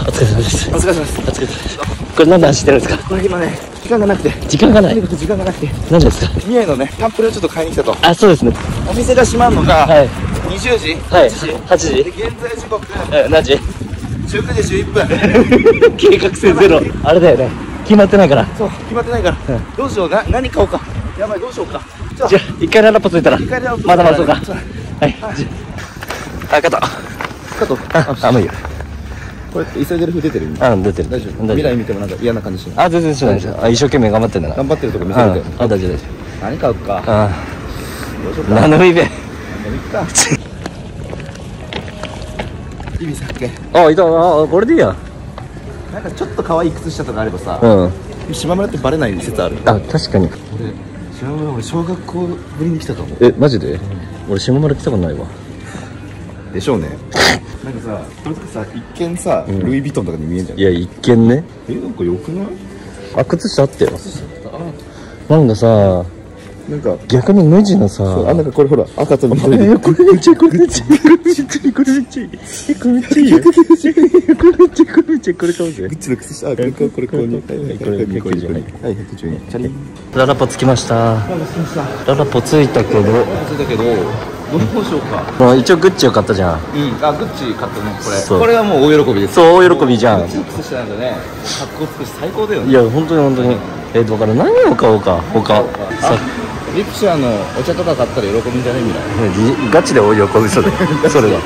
お疲れ様です。お疲れ様です。お疲れ様です。これ何で走ってるんですか？これ今ね時間がなくて。時間がない。時間がなくて。何ですか？三重のねサンプルをちょっと買いに来たと。あそうですね。お店が閉まるのがはい。20時？はい。8時？8時。で現在時刻。え何時？19時11分。計画性ゼロ。あれだよね。決まってないから。そう決まってないから。どうしよう？な何買おうか？やばいどうしようか？じゃあ。一回ララッポついたら。一回ララッポまだまだそうか。はい。あ。あ肩加藤ああもういいよこれ急いでる風出てるあ出てる。大丈夫？大丈夫。未来見てもなんか嫌な感じしない？あ全然しない。ですあ一生懸命頑張ってんだな。頑張ってるとこ見うんせるあ大丈夫大丈何買うか？夫あどうしようか何でもいか 意味さっけあいた。あこれでいいや。なんかちょっと可愛い靴下とかあればさうん。島村ってバレない説ある？あ確かに。俺島村俺小学校ぶりに来たと思う。えマジで？俺下村来たことないわでしょうね。なんかさこれとかさ一見さ、ルイ・ヴィトンとかに見えんじゃん。いや一見ね。えなんかよくない？あ靴下あったよ。なんかさなんか逆に無地のさ。そうあなんかこれほら赤と緑。これめっちゃいいこれめっちゃいいこれめっちゃいい。これめっちゃいいえこれめっちゃいいよ。これめっちゃいいこれめっちゃいいこれめっちゃいいこれ買おう。ぜグッチの靴下あこれこれこれ購入これこれはいこれこれはい112チャリン。ララポ着きました。ララポ着いたけど。ついたけどどうしようか。もう一応グッチを買ったじゃん。うん。あグッチ買ったねこれ。これはもう大喜びです。そう大喜びじゃん。グッチの靴下なんだね。格好つくし最高だよね。いや本当に本当に。えだから何を買おうか他。さリプシャーのお茶とか買ったら喜ぶんじゃない未来りガチで大喜びそうだよ。それは。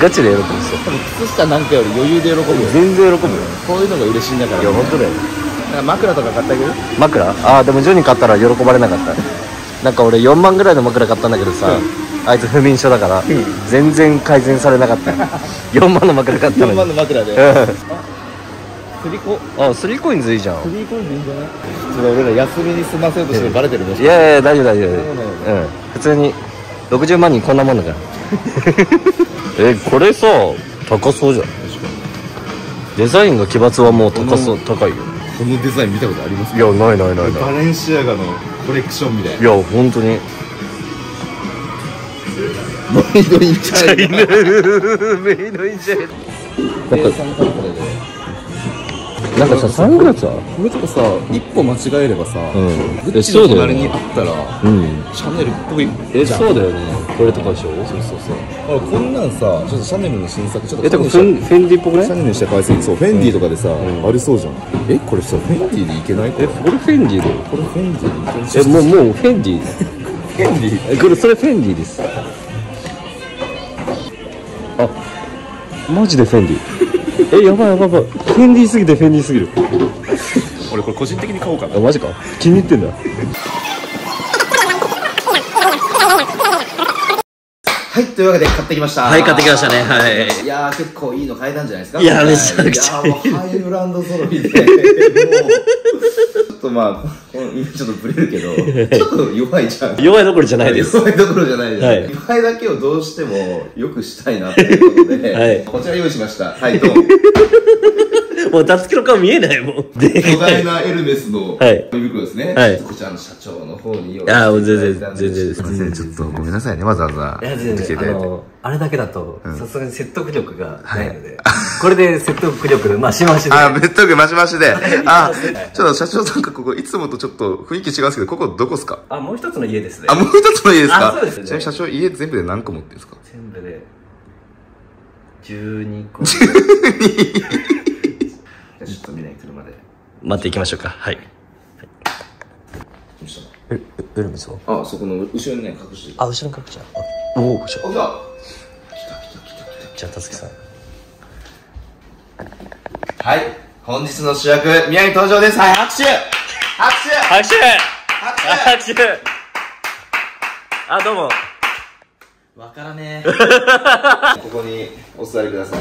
ガチで喜びそう多分靴下なんかより余裕で喜ぶよ。全然喜ぶよ。こういうのが嬉しいんだから。いや本当だよ。なんか枕とか買ってあげる枕？ああでもジョニー買ったら喜ばれなかった。なんか俺4万ぐらいの枕買ったんだけどさ、あいつ不眠症だから、全然改善されなかった。4万の枕買ったの4に万の枕で。うん。スリコ？あスリーコインズいいじゃん。スリコインでいいんじゃない？俺ら休みに済ませようとしてるバレてるもしいやいや大丈夫大丈夫。そうなうん。普通に60万人こんなもんだから。えこれさ高そうじゃん。デザインが奇抜はもう高そう高いよ。このデザイン見たことありますいやないないないない。バレンシアガのコレクションみたいいや本当にメイドインチャイナ。メイドインジャイなんかなんかさサングラスは？これとかさ一歩間違えればさ、うん。グッチの隣にあったら、うん。シャネルっぽいえそうだよね。これとかでしょ？そうそうそう。俺こんなんさちょっとシャネルの新作ちょっとえでもフシェンフェンディっぽくね？ャネルにしてかわいそうにそうフェンディとかでさ、ありそうじゃん。え？これさフェンディでいけないこえれこれフェンディだよこれフェンディでいけえもうもうフェンディフェンディえこれそれフェンディですあマジでフェンディ。えやばいやばいやばい。フェンディすぎてフェンディすぎる。俺これ個人的に買おうかな。あマジか。気に入ってんだはいというわけで買ってきました。はい買ってきましたね。はい。いやー結構いいの買えたんじゃないですか？いやめちゃくちゃいい。やーもうハイブランド揃いで。もうちょっとまあちょっとブレるけど ちょっと弱いじゃん。弱いどころじゃないです。弱いところじゃないです、はい。い、前だけをどうしても良くしたいなということで、はい。こちら用意しました。はいどうも もうたつきの顔見えないもん。で巨大なエルメスのはい。紙袋ですね、はい。こちらの社長の方に用意あーもう全然していただいたん全然です。すいませんちょっとごめんなさいねわざわざいや全来ていただいて。然あのあれだけだとさすがに説得力がないので、これで説得力で まあしましで。あ、ベッドグマシマシで。あ、ちょっと社長さんかここ、いつもとちょっと雰囲気違うんですけど、ここどこっすか？あもう一つの家ですね。あ、もう一つの家ですか？あそうですね。ちなみに社長家全部で何個持ってるんですか？全部で。12個じゃあちょっと見ない車で。待っていきましょうか。はい。えエルメスは？あ、そこの後ろにね、隠してる。あ後ろに隠しちゃう。あおおじゃあ、来た。じゃあたつきさん。はい。本日の主役、宮城登場です。はい、拍手。拍手。拍手。拍手。拍手。あどうも。わからねえ。ここにお座りください。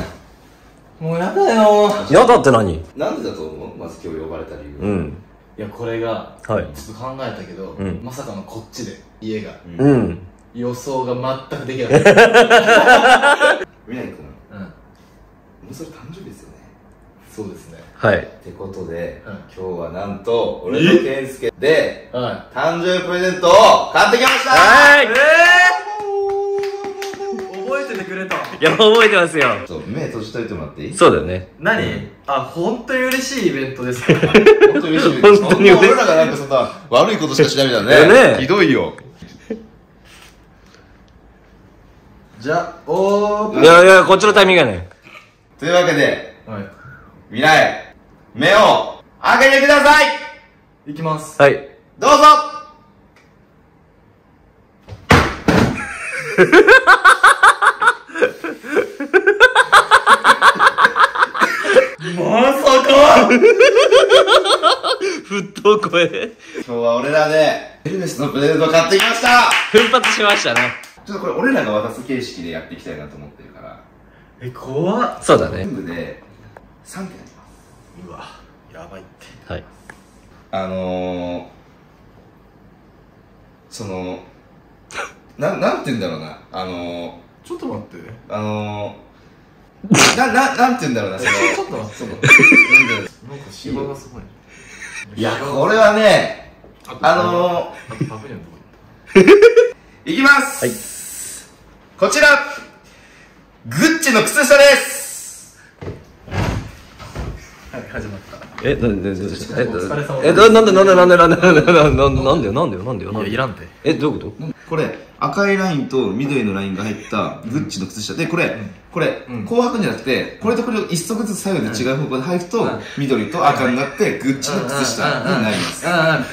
もうやだよ。やだって何？なんでだと思う？まず今日呼ばれた理由。うん。いやこれがはい。ちょっと考えたけど、ん。まさかのこっちで家が。うん。予想が全くできなかった。宮城君、うん。もうそれ誕生日ですよね。そうですね。はい。ってことで、うん。今日はなんと、俺と健介で、は誕生日プレゼントを買ってきましたはいいや覚えてますよ。そう目閉じといてもらっていい？そうだよね。何？あ本当に嬉しいイベントですか？本当に嬉しい。本当に嬉しい。俺らがなんかそんな悪いことしかしないみたいね。ねひどいよ。じゃあおーいやいやこっちのタイミングやねというわけではい。未来目を開けてください。いきます。はい。どうぞ まさか。沸騰声今日は俺らでエルメスのプレゼントを買ってきました。奮発しましたね。ちょっとこれ俺らが渡す形式でやっていきたいなと思ってるから。え怖っ。そうだね。全部で3点あります。うわやばいって。はい。あのー、そのななんて言うんだろうな。あのちょっと待って。ー、あのー、な、な、なんて言うんだろうな、その、ちょっと待ってその、なんだろうなんか芝がすごいいや、これはね、あの、いきます、こちら、グッチの靴下ですはい始まったえなななえお疲れ様えななんでなんでなんでなんでなんでなんでなんでよなんでよなんでよなんで。よいやいらんてえどういうこと？これ、赤いラインと緑のラインが入ったグッチの靴下。で、これ、これ、うん。紅白じゃなくて、これとこれを一足ずつ左右で違う方向で履くと、緑と赤になって、グッチの靴下になりま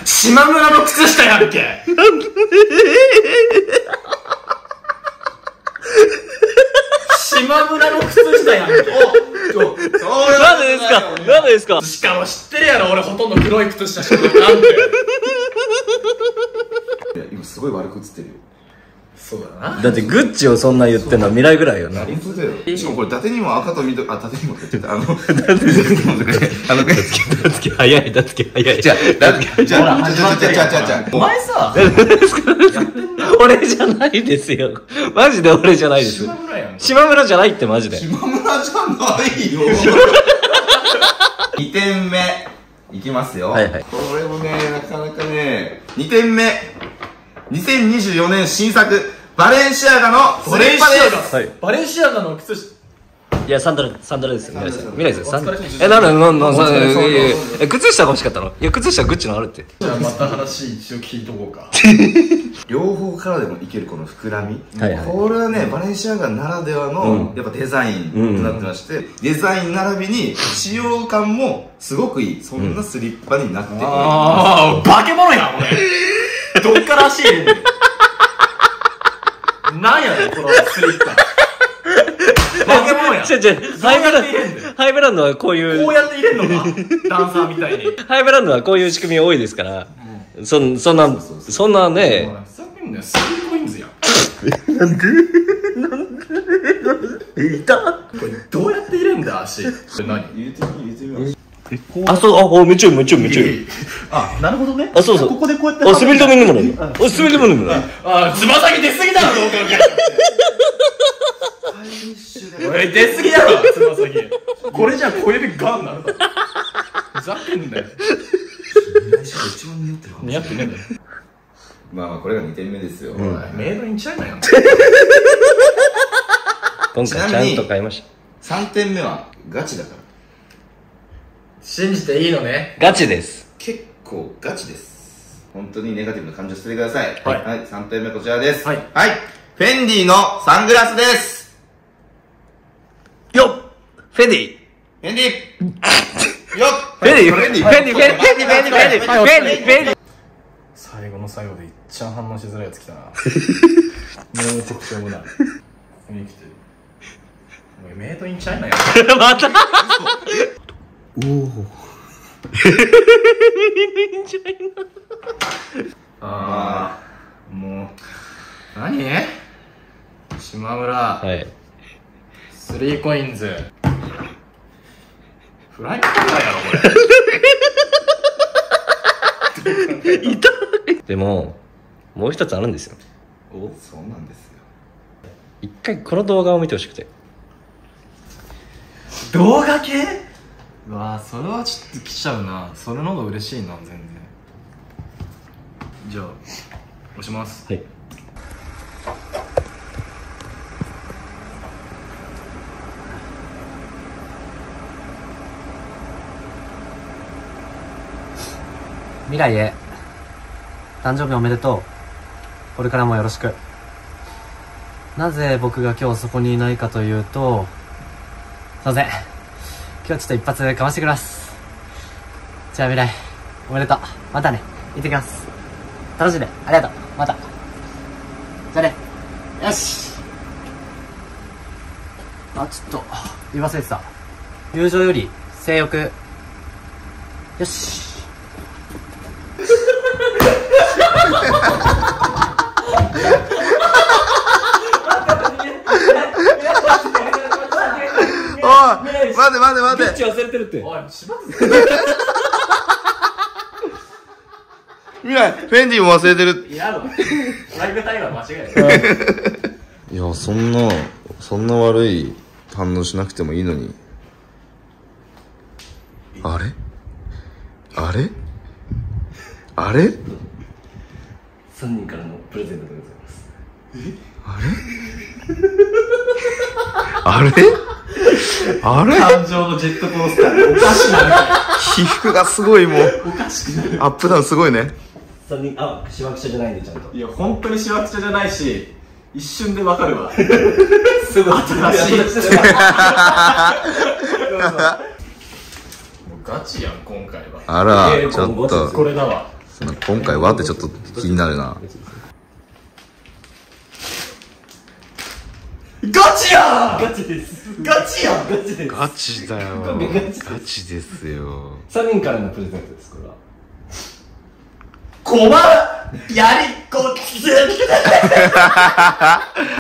す。島村の靴下やんけ。島村の靴下やんけでですか？なんでですか？しかも知ってるやろ俺ほとんど黒い靴下しかなんていや今すごい悪く映ってるよ。そうだな。だってグッチをそんな言ってんのは未来ぐらいよな。本当だよ。しかもこれ、伊達にも赤と緑、あ、伊達にもって言ってた。あの、あの、だつき早いだつき早いじゃあ、だじゃあ、じゃあ、じゃあ、じゃあ、じゃあ、じゃあ、お前さ俺じゃないですよマジで俺じゃないです島村やん島村じゃないってマジで島村じゃないよ。2点目、いきますよ。はいはい。これもね、なかなかね、2点目、2024年新作、バレンシアガのスバレンシリッパです。アガ。はい。バレンシアガの靴下いやサンダルサンダルですよ。未来さん未来さんえなんでなんでなんでお疲れ様です。いやいやえ靴下が欲しかったの？いや靴下グッチのあるって。じゃあまた話一応聞いとこうか。両方からでもいけるこの膨らみ、はいはい。これはねバレンシアガならではの、うん。やっぱデザインとなってまして、デザイン並びに使用感もすごくいい。そんなスリッパになっております、ああ化け物やん俺 どっから足入れんねん。なんやねんこのスリッパ化け物やん。違う違う。ハイブランドハイブランドはこういう。こうやって入れんのか。ダンサーみたいに。ハイブランドはこういう仕組み多いですから、そんそんなそんなね。ふざけんなよ。スリーコインズやんいたこれどうやって入れんだよ足これ何言うてみ言うてみますあそうあおめっちゃめっちゃめっちゃあなるほどねあそうそうここで？こうやってあ滑り止めにもなるあ滑り止めにもなるあつま先出すぎだろどう考えおい出すぎだろつま先。これじゃ小指ガンなるだろふざけんなよ。一番似合ってるわ似合ってねえんだよ。まあまあこれが2点目ですよ、メイドインチャイナやん今回ちゃんと買いまし3点目はガチだから。信じていいのね？たガチです。結構ガチです。本当にネガティブな感情捨ててください。はい。3点目こちらです。はい。フェンディのサングラスですよっフェディ。フェンディ。よっ。フェディ。フェンディフェディフェディフェディフェディ。フェディフェディフェディ。最後の最後でいっちゃん反応しづらいやつ来たな。めちゃくちゃ危ない生きてるおいメイドインチャイナやん。また。ああもう。何？島村、はいスリーコインズ。フライパンだやろこれ。でももう一つあるんですよ。おそうなんですよ。一回この動画を見てほしくて。動画系？うわそれはちょっと来ちゃうな。それの方が嬉しいな全然。じゃあ押します。はい未来へ。誕生日おめでとう。これからもよろしく。なぜ僕が今日そこにいないかというとすいません。今日ちょっと一発かましてきます。じゃあ未来おめでとう。またね。行ってきます。楽しんで。ありがとう。また。じゃあね。よし。あちょっと言い忘れてた。友情より性欲。よし。おい待て待て待て。忘れてるって。おいしば未来フェンディも忘れてる。いやだライブタイムは間違いない。いやそんなそんな悪い反応しなくてもいいのに。あれ？あれ？あれ？3人からのプレゼントでございます。あれ？あれ？感情のジェットコースターおかしなる起伏がすごいもう。おかしくなる。アップダウンすごいね。3人あしわくちゃじゃないんでちゃんと。いや本当にしわくちゃじゃないし一瞬でわかるわ。すぐ新しい。ガチやん今回は。あらえーちょっことこれだわ今回はってちょっと気になるな。ガチやん！ガチです。ガチやんガチです。ガチだよ。ガチガチですよ。3人からのプレゼントですこれは。困るやりこつ